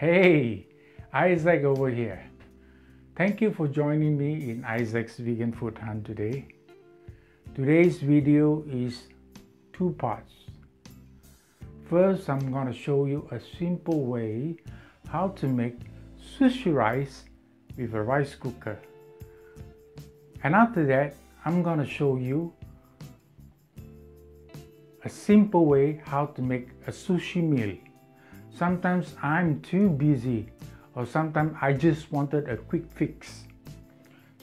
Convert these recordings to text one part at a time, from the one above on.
Hey, Isaac over here. Thank you for joining me in Isaac's Vegan Food Hunt today. Today's video is two parts. First, I'm going to show you a simple way how to make sushi rice with a rice cooker. And after that, I'm going to show you a simple way how to make a sushi meal. Sometimes I'm too busy or sometimes I just wanted a quick fix.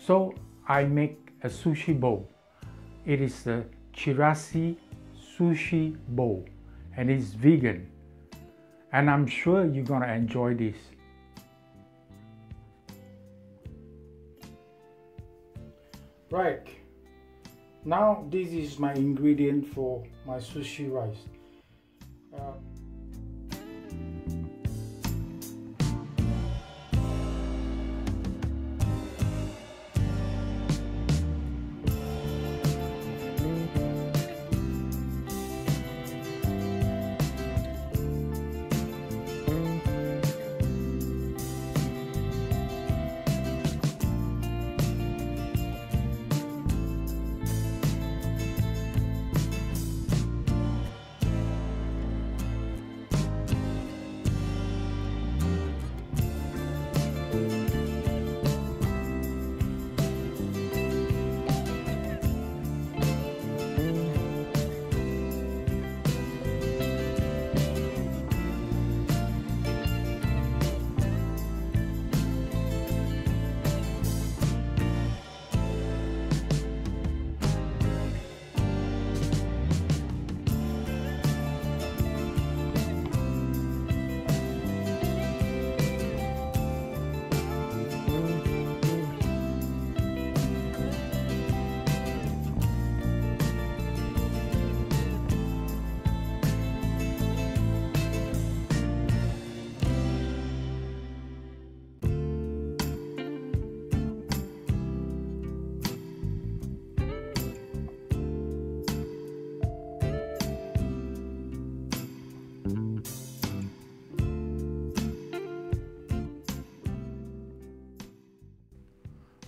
So I make a sushi bowl. It is the Chirashi sushi bowl and it's vegan. And I'm sure you're gonna enjoy this. Right, now this is my ingredient for my sushi rice.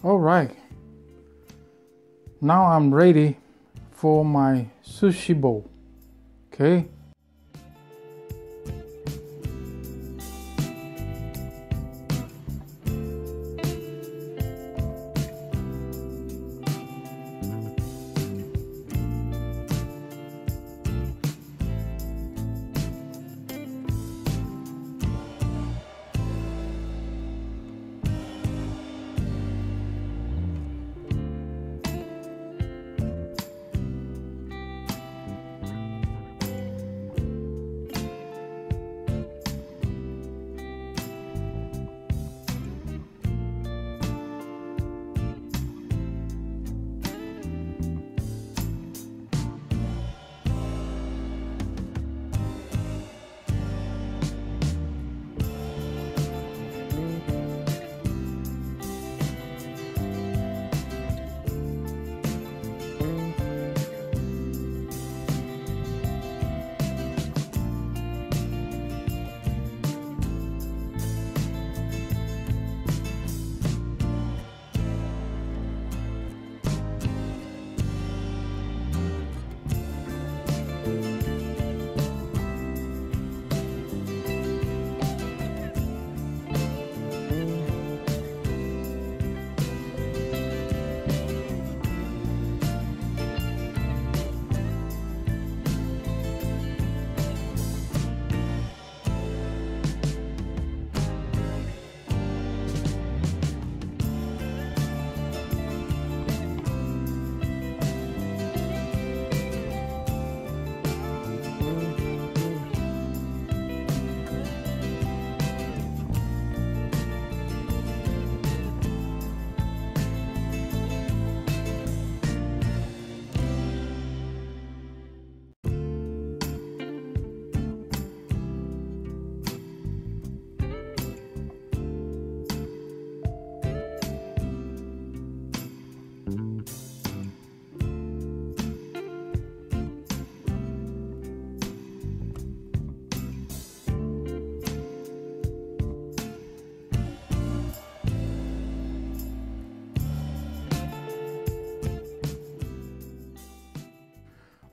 All right. Now I'm ready for my sushi bowl. Okay.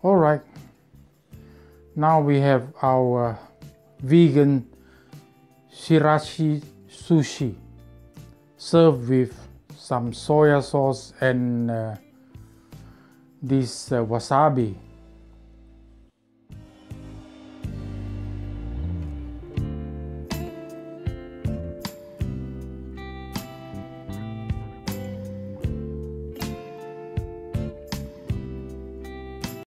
All right. Now we have our vegan chirashi sushi served with some soya sauce and uh, this uh, wasabi